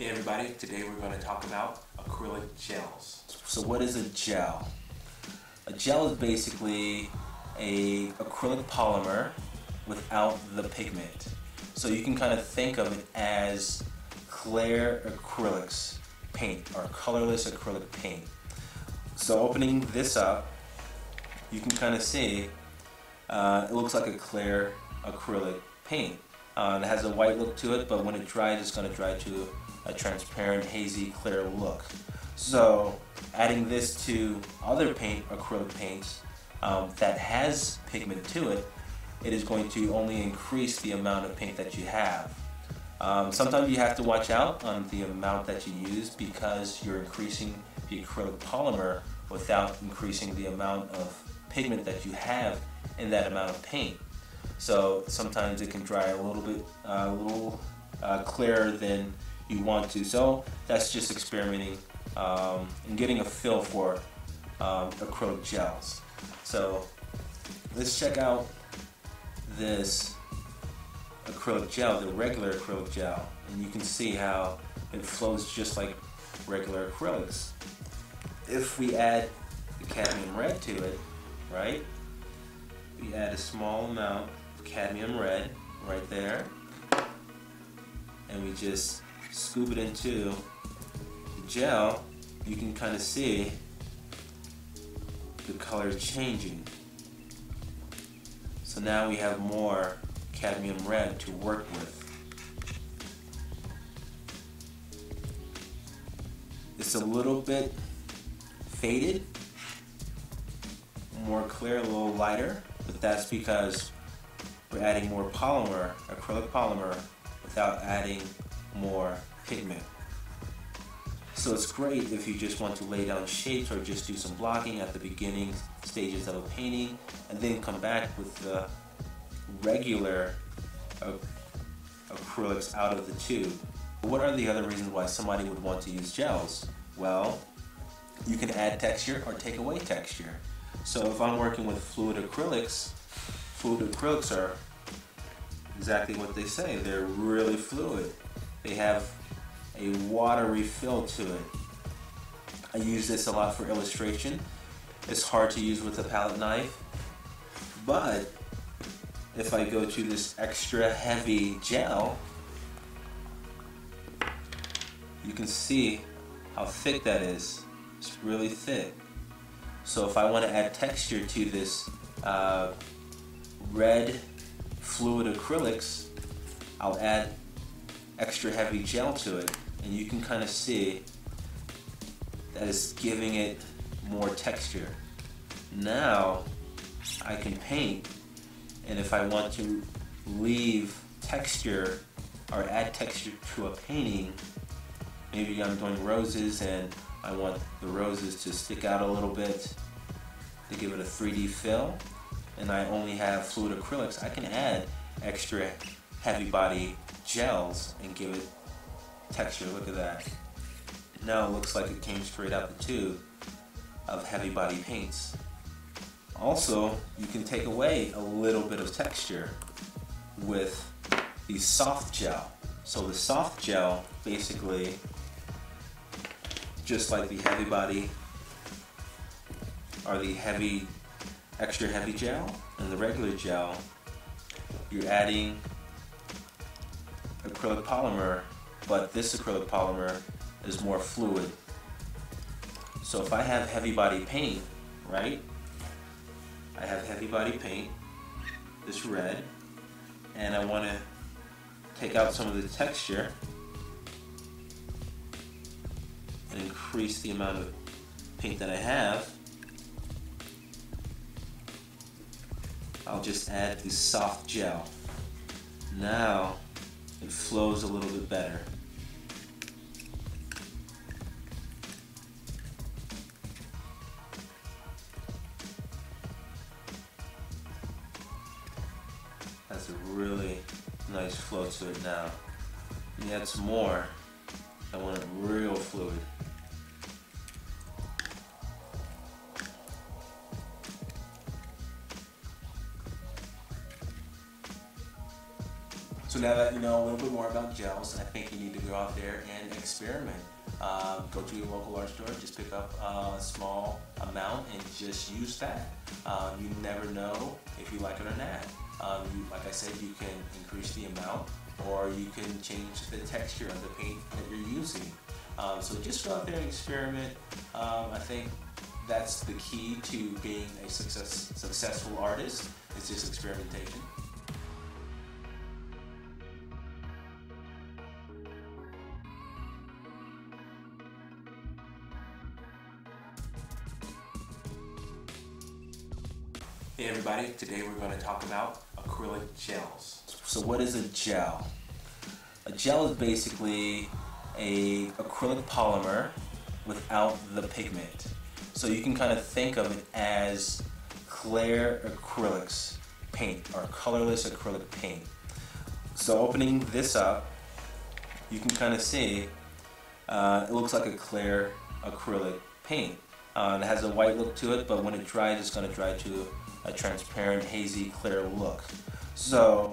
Hey everybody, today we're going to talk about acrylic gels. So what is a gel? A gel is basically a acrylic polymer without the pigment. So you can kind of think of it as clear acrylics paint or colorless acrylic paint. So opening this up, you can kind of see uh, it looks like a clear acrylic paint. Uh, it has a white look to it, but when it dries, it's going to dry to a transparent, hazy, clear look. So adding this to other paint, acrylic paints, um, that has pigment to it, it is going to only increase the amount of paint that you have. Um, sometimes you have to watch out on the amount that you use because you're increasing the acrylic polymer without increasing the amount of pigment that you have in that amount of paint. So sometimes it can dry a little bit, uh, a little uh, clearer than you want to. So that's just experimenting um, and getting a feel for um, acrylic gels. So let's check out this acrylic gel, the regular acrylic gel, and you can see how it flows just like regular acrylics. If we add the cadmium red to it, right, we add a small amount of cadmium red right there, and we just scoop it into the gel, you can kind of see the color changing. So now we have more cadmium red to work with. It's a little bit faded, more clear, a little lighter, but that's because we're adding more polymer, acrylic polymer, without adding more pigment. So it's great if you just want to lay down shapes or just do some blocking at the beginning stages of a painting and then come back with the regular acrylics out of the tube. What are the other reasons why somebody would want to use gels? Well, you can add texture or take away texture. So if I'm working with fluid acrylics, fluid acrylics are exactly what they say. They're really fluid. They have a watery feel to it. I use this a lot for illustration. It's hard to use with a palette knife, but if I go to this extra heavy gel, you can see how thick that is. It's really thick. So if I want to add texture to this uh, red fluid acrylics, I'll add extra heavy gel to it and you can kind of see that it's giving it more texture. Now I can paint and if I want to leave texture or add texture to a painting, maybe I'm doing roses and I want the roses to stick out a little bit to give it a 3D feel and I only have fluid acrylics, I can add extra heavy body gels and give it texture. Look at that. Now it looks like it came straight out the tube of heavy body paints. Also, you can take away a little bit of texture with the soft gel. So the soft gel basically, just like the heavy body or the heavy, extra heavy gel and the regular gel, you're adding acrylic polymer, but this acrylic polymer is more fluid. So if I have heavy body paint, right? I have heavy body paint, this red, and I want to take out some of the texture and increase the amount of paint that I have. I'll just add the soft gel. Now it flows a little bit better. Has a really nice flow to it now. Add some more. I want it real fluid. Now that you know a little bit more about gels, I think you need to go out there and experiment. Um, go to your local art store, just pick up uh, a small amount and just use that. Um, you never know if you like it or not. Um, you, like I said, you can increase the amount or you can change the texture of the paint that you're using. Um, so just go out there and experiment. Um, I think that's the key to being a success, successful artist. It's just experimentation. Hey everybody, today we're going to talk about acrylic gels. So what is a gel? A gel is basically a acrylic polymer without the pigment. So you can kind of think of it as clear acrylics paint or colorless acrylic paint. So opening this up, you can kind of see uh, it looks like a clear acrylic paint. Uh, it has a white look to it, but when it dries, it's going to dry to a transparent, hazy, clear look. So